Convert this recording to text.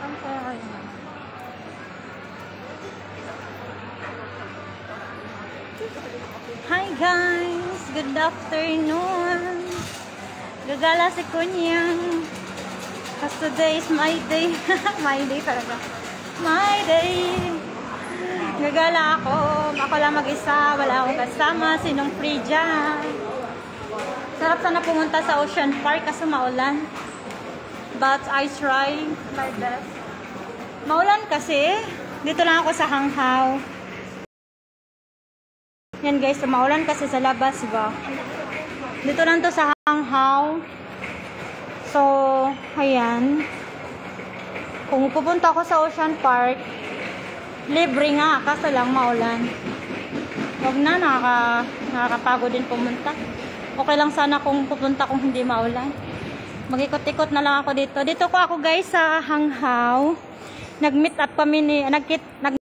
Saan kaya kayo na? Hi guys! Good afternoon! Gagala si Kunyang. Kasi today is my day. my day talaga. My day! Gagala ako. Ako lang mag-isa. Wala akong kasama. Sinong free dyan? Sarap sana pumunta sa Ocean Park kasi maulan. But I try my best. Maulan kasi. Dito lang ako sa hanghaw. Yan guys, maulan kasi sa labas ba. Dito lang to sa hanghaw. So, ayan. Kung pupunta ako sa Ocean Park, libre nga, kaso lang maulan. Huwag na, nakaka, nakakapagod din pumunta. Okay lang sana kung pupunta kung hindi maulan. Mag-ikot-ikot na lang ako dito. Dito ko ako guys sa hanghaw. Nag-meet up kami ni, nag-meet, nag